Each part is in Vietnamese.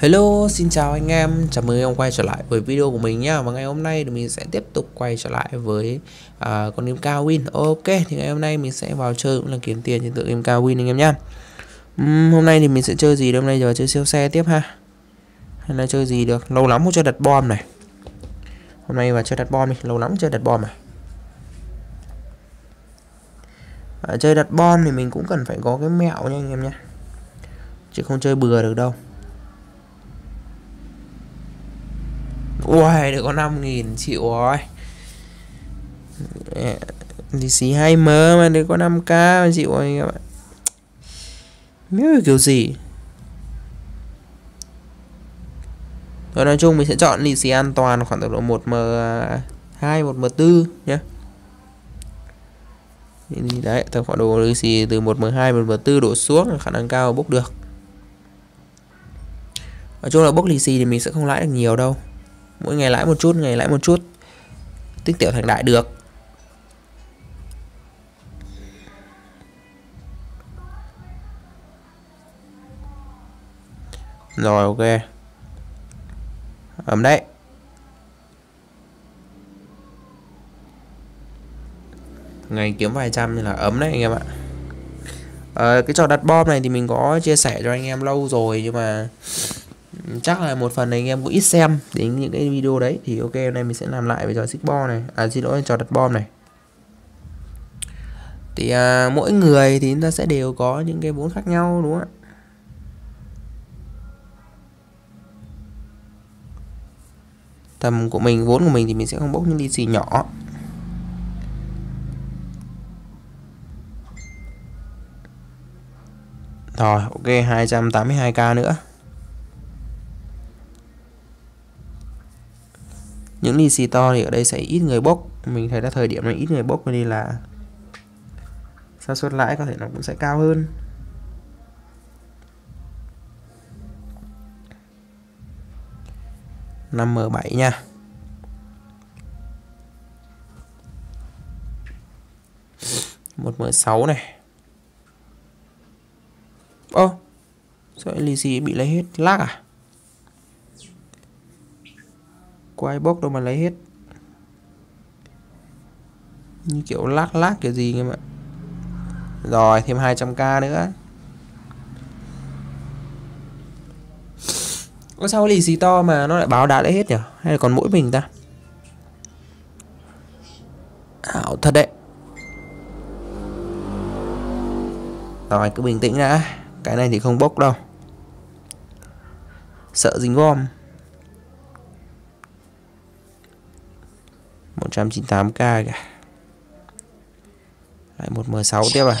Hello, xin chào anh em, chào mừng em quay trở lại với video của mình nhá. Và ngày hôm nay thì mình sẽ tiếp tục quay trở lại với uh, con game cao win. Ok, thì ngày hôm nay mình sẽ vào chơi cũng là kiếm tiền trên tựa game cao win anh em nhá. Uhm, Hôm nay thì mình sẽ chơi gì? Hôm nay giờ chơi siêu xe tiếp ha. Hay là chơi gì được? Lâu lắm không chơi đặt bom này. Hôm nay vào chơi đặt bom đi, lâu lắm chơi đặt bom này à, Chơi đặt bom thì mình cũng cần phải có cái mẹo nha anh em nhé Chứ không chơi bừa được đâu. Ui, được có 5 nghìn chịu rồi. Thì xí 2M mà được có 5k mà chịu rồi các bạn. Biết kiểu gì? Rồi nói chung mình sẽ chọn lì xì an toàn khoảng tốc độ 1M2, 1M4 nhé Đấy, tầm khoảng độ lì xì từ 1M2, 1M4 đổ xuống khả năng cao bốc được. Nói chung là bốc lì xì thì mình sẽ không lãi được nhiều đâu mỗi ngày lãi một chút ngày lãi một chút. Tích tiểu thành đại được. Rồi ok. Ấm đấy. Ngày kiếm vài trăm như là ấm đấy anh em ạ. À, cái trò đặt bom này thì mình có chia sẻ cho anh em lâu rồi nhưng mà chắc là một phần này anh em cũng ít xem đến những cái video đấy. Thì ok hôm nay mình sẽ làm lại với trò xích bo này. À xin lỗi trò đặt bom này. Thì à, mỗi người thì chúng ta sẽ đều có những cái vốn khác nhau đúng không ạ? Tầm của mình vốn của mình thì mình sẽ không bốc những ly xì nhỏ. Rồi ok 282k nữa. Những lì xì to thì ở đây sẽ ít người bốc. Mình thấy là thời điểm này ít người bốc nên là xác suất lãi có thể nó cũng sẽ cao hơn. Năm m 7 nha. Một m 6 này. Ô, sao lì xì bị lấy hết? Lag à? Của iBox bốc đâu mà lấy hết. Như kiểu lát lát kiểu gì em ạ rồi, thêm 200k nữa. Có sao lì xì to mà nó lại báo đã lấy hết nhỉ hay là còn mỗi mình ta? Ảo thật đấy. Rồi, cứ bình tĩnh đã. Cái này thì không bốc đâu. Sợ dính bom 198k cả lại một M6 tiếp à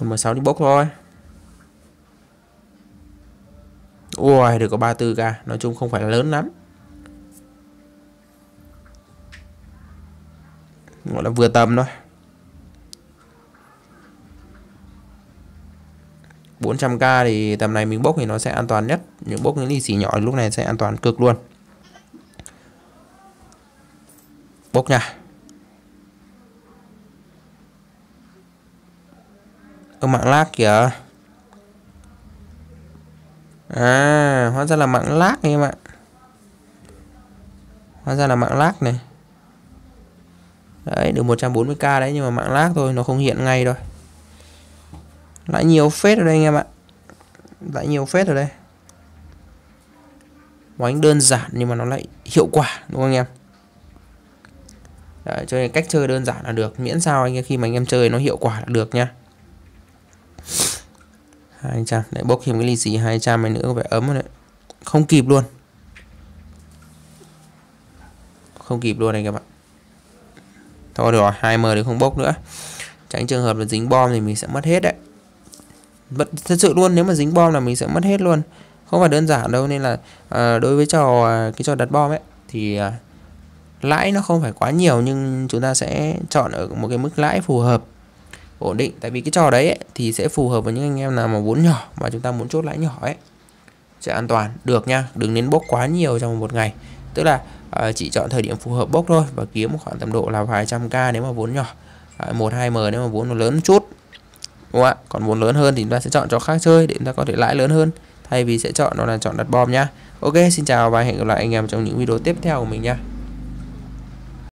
một M6 đi bốc thôi. Ui, được có 34k Nói chung không phải là lớn lắm. Gọi là vừa tầm thôi. 400k thì tầm này mình bốc thì nó sẽ an toàn nhất. Những bốc những lì xì nhỏ lúc này sẽ an toàn cực luôn. Bốc nha. Ở mạng lag kìa. À hóa ra là mạng lag anh em ạ. Hóa ra là mạng lag này. Đấy được 140k đấy nhưng mà mạng lag thôi nó không hiện ngay rồi, lại nhiều phết ở đây anh em ạ. Lại nhiều phết ở đây. Đánh đơn giản nhưng mà nó lại hiệu quả đúng không anh em? Đấy, cho nên cách chơi đơn giản là được miễn sao anh khi mà anh em chơi nó hiệu quả là được nha. 200 lại bốc thêm cái lì xì 200 này nữa có vẻ ấm rồi đấy. Không kịp luôn. Không kịp luôn này các bạn thôi được rồi 2M thì không bốc nữa. Tránh trường hợp là dính bom thì mình sẽ mất hết đấy. Vẫn, thật sự luôn nếu mà dính bom là mình sẽ mất hết luôn. Không phải đơn giản đâu nên là à, đối với trò cái trò đặt bom ấy thì à, lãi nó không phải quá nhiều nhưng chúng ta sẽ chọn ở một cái mức lãi phù hợp ổn định. Tại vì cái trò đấy ấy, thì sẽ phù hợp với những anh em nào mà vốn nhỏ mà chúng ta muốn chốt lãi nhỏ ấy. Sẽ an toàn được nha đừng nên bốc quá nhiều trong một ngày. Tức là uh, chỉ chọn thời điểm phù hợp bốc thôi và kiếm khoảng tầm độ là vài trăm k nếu mà vốn nhỏ. Ờ, một hai m nếu mà vốn nó lớn một chút đúng không ạ? Còn vốn lớn hơn thì chúng ta sẽ chọn cho khác chơi để chúng ta có thể lãi lớn hơn. Thay vì sẽ chọn đó là chọn đặt bom nhá ok xin chào và hẹn gặp lại anh em trong những video tiếp theo của mình nha.